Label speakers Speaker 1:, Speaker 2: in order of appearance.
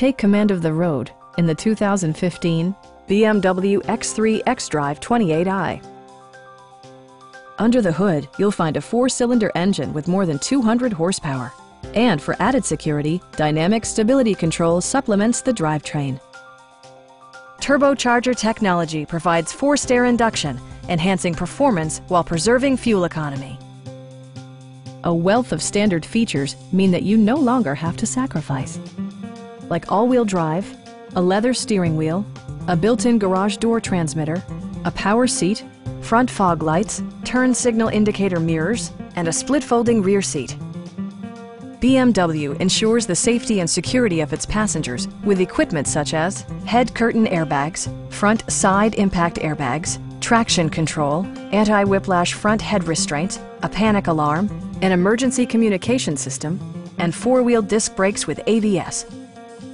Speaker 1: Take command of the road in the 2015 BMW X3 xDrive 28i. Under the hood, you'll find a four-cylinder engine with more than 200 horsepower. And for added security, Dynamic Stability Control supplements the drivetrain. Turbocharger technology provides forced air induction, enhancing performance while preserving fuel economy. A wealth of standard features mean that you no longer have to sacrifice. Like all-wheel drive, a leather steering wheel, a built-in garage door transmitter, a power seat, front fog lights, turn signal indicator mirrors, and a split folding rear seat. BMW ensures the safety and security of its passengers with equipment such as head curtain airbags, front side impact airbags, traction control, anti-whiplash front head restraints, a panic alarm, an emergency communication system, and four-wheel disc brakes with ABS.